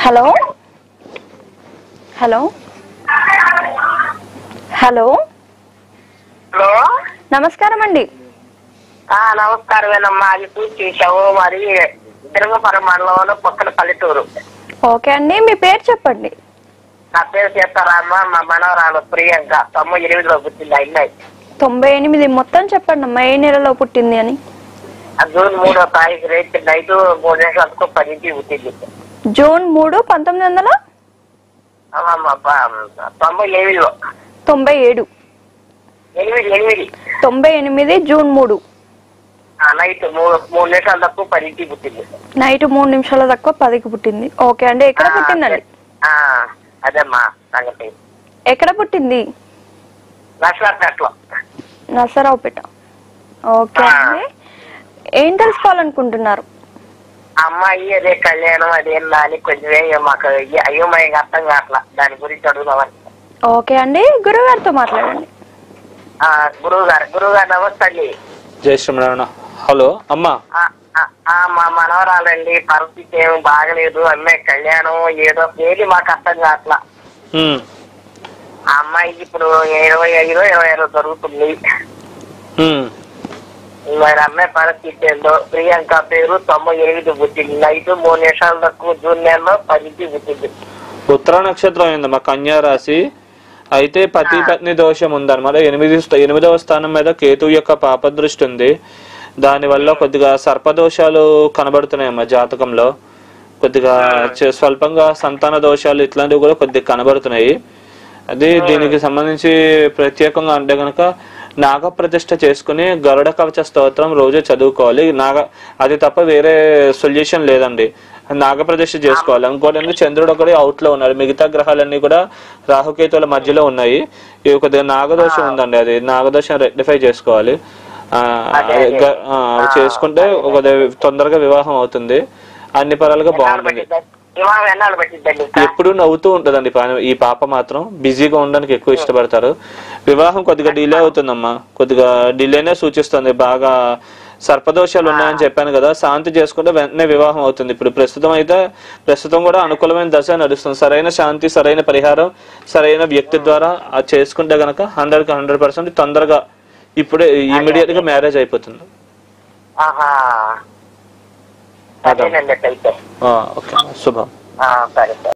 Hello? Hello? Hello? Hello? నమస్కారం అండి. ఆ, నమస్కారమేనమ్మా. అది మరి తిరుమపురం మండలంలో పక్కన పల్లెటూరు. ఓకే అండి. మీ పేరు చెప్పండి. నా పేరు సీతారామ. మా మనవరాలు ప్రియాంక. తొంభై ఎనిమిదిలో పుట్టింది అయింది తొంభై ఎనిమిది మొత్తం చెప్పండి అమ్మా. ఏ నెలలో పుట్టింది అని? జూన్ మూడో తారీఖు రేపు నైట్ మూడు నిమిషాలకు పదింటికి పుట్టింది. జూన్ మూడు పంతొమ్మిది వందల తొంభై ఏడు. తొంభై ఎనిమిది జూన్ మూడు. నైట్ మూడు నిమిషాల తక్కువ పుట్టింది. నైట్ మూడు నిమిషాల తక్కువ పదికి పుట్టింది. ఓకే అండి ఎక్కడ పుట్టిందండి? అదేమ్మా సంగతి. ఎక్కడ పుట్టింది? నరసరావుపేట. ఓకే. అండి. ఏం తెలుసుకోవాలనుకుంటున్నారు? అమ్మాయి అదే కళ్యాణం అదేందా అని కొంచెం ఏ- మాకు అయోమయంగా అర్థం కావట్లా దాని గురించి అడుగుదామని. ఓకే అండి గురుగారితో మాట్లాడండి. ఆ, గురువు గారు గురువు గారు నమస్తే అండి జై శ్రీమణ హలో అమ్మా. ఆ, ఆ, ఆ, మా మనవరాలండి. పరిస్థితి ఏమి బాగలేదు. అమ్మాయి కళ్యాణం ఏదో ఏది మాకు అర్థం కావట్లా అమ్మాయికి ఇప్పుడు ఇరవై ఐదు ఇరవై ఆరు జరుగుతుంది. మరి అమ్మాయి పరిస్థితి ఏందో ప్రియాంక పేరు తొంభై ఎనిమిది పుట్టింది. నైట్ మూడు నిమిషాల తక్కువ జూన్ నెలలో పదికి పుట్టింది. ఉత్తర నక్షత్రం అయిందమ్మా కన్యా రాశి అయితే పతి పత్ని దోషం ఉందన్నమాట. ఎనిమిది ఎనిమిదవ స్థానం మీద కేతు యొక్క పాపదృష్టి ఉంది. దానివల్ల కొద్దిగా సర్పదోషాలు కనబడుతున్నాయమ్మా జాతకంలో. కొద్దిగా స్వల్పంగా సంతాన దోషాలు ఇట్లాంటివి కూడా కొద్దిగా కనబడుతున్నాయి. అది దీనికి సంబంధించి ప్రత్యేకంగా అంటే గనక నాగ ప్రతిష్ఠ చేసుకుని గరుడ కవచ స్తోత్రం రోజు చదువుకోవాలి. నాగ అది తప్ప వేరే సొల్యూషన్ లేదండి. నాగ ప్రతిష్ఠ చేసుకోవాలి. ఇంకోటి చంద్రుడు ఒకటి అవుట్లో ఉన్నాడు. మిగతా గ్రహాలన్నీ కూడా రాహుకేతుల మధ్యలో ఉన్నాయి. ఇవి కొద్దిగా నాగదోషం ఉందండి అది. నాగదోషం రెక్టిఫై చేసుకోవాలి. చేసుకుంటే ఒక తొందరగా వివాహం అవుతుంది. అన్ని పరాలుగా బాగుంటుంది. ఎప్పుడు నవ్వుతూ ఉంటదండి ఈ పాప మాత్రం. బిజీగా ఉండడానికి ఎక్కువ ఇష్టపడతారు. వివాహం కొద్దిగా డిలే అవుతుందమ్మా. కొద్దిగా డిలేనే సూచిస్తుంది. బాగా సర్పదోషాలు ఉన్నాయని చెప్పాను కదా శాంతి చేసుకుంటే వెంటనే వివాహం అవుతుంది. ఇప్పుడు ప్రస్తుతం అయితే ప్రస్తుతం కూడా అనుకూలమైన దశ నడుస్తుంది. సరైన శాంతి సరైన పరిహారం సరైన వ్యక్తి ద్వారా అది చేసుకుంటే గనక హండ్రెడ్కి హండ్రెడ్ పర్సెంట్ తొందరగా ఇప్పుడే ఇమీడియట్గా మ్యారేజ్ అయిపోతుంది. అదేనండి అయితే ఓకే శుభం. సరే సరే.